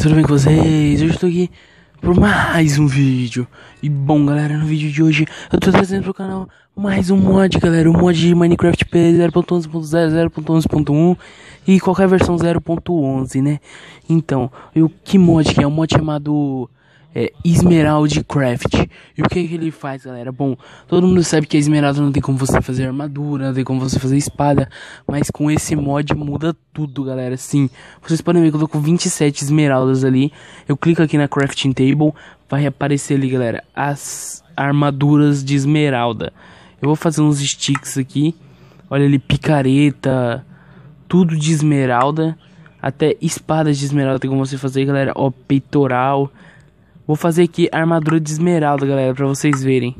tudo bem com vocês? Hoje eu tô aqui por mais um vídeo E bom galera, no vídeo de hoje eu tô trazendo pro canal mais um mod galera O mod de Minecraft P 0.11.0, 0.11.1 e qualquer versão 0.11 né Então, o que mod que é? Um mod chamado é, Esmeralda Craft. E o que, que ele faz, galera? Bom, todo mundo sabe que a Esmeralda não tem como você fazer armadura, não tem como você fazer espada, mas com esse mod muda tudo, galera. Sim, vocês podem ver que eu tô com 27 esmeraldas ali. Eu clico aqui na Crafting Table, vai aparecer ali, galera, as armaduras de esmeralda. Eu vou fazer uns sticks aqui. Olha ali, picareta, tudo de esmeralda. Até espadas de esmeralda tem como você fazer, galera. Ó, peitoral. Vou fazer aqui a armadura de esmeralda, galera, pra vocês verem.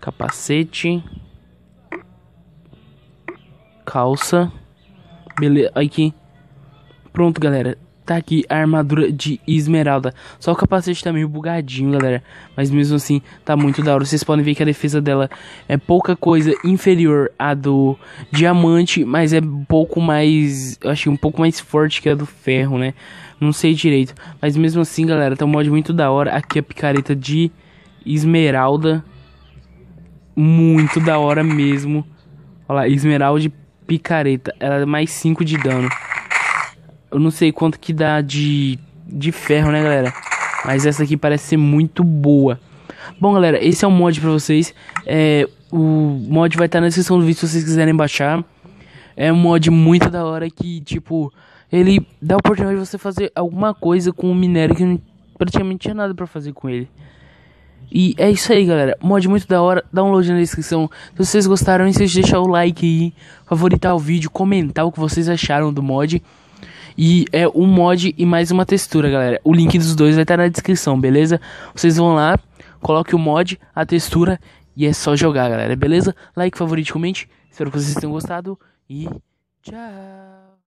Capacete. Calça. Beleza, aqui. Pronto, galera. Tá aqui a armadura de esmeralda. Só o capacete tá meio bugadinho, galera. Mas mesmo assim, tá muito da hora. Vocês podem ver que a defesa dela é pouca coisa inferior à do diamante. Mas é um pouco mais... Eu achei um pouco mais forte que a do ferro, né? Não sei direito. Mas mesmo assim, galera, tá um mod muito da hora. Aqui a picareta de esmeralda. Muito da hora mesmo. Olha lá, esmeralda picareta. Ela é mais 5 de dano. Eu não sei quanto que dá de, de ferro, né, galera? Mas essa aqui parece ser muito boa. Bom, galera, esse é o mod pra vocês. É, o mod vai estar tá na descrição do vídeo se vocês quiserem baixar. É um mod muito da hora que, tipo, ele dá a oportunidade de você fazer alguma coisa com o minério que não, praticamente tinha nada pra fazer com ele. E é isso aí, galera. Mod muito da hora. Dá um load na descrição. Se vocês gostaram, não esqueça de deixar o like aí, favoritar o vídeo, comentar o que vocês acharam do mod. E é um mod e mais uma textura, galera. O link dos dois vai estar na descrição, beleza? Vocês vão lá, coloque o mod, a textura e é só jogar, galera, beleza? Like, favorito, comente. Espero que vocês tenham gostado e tchau!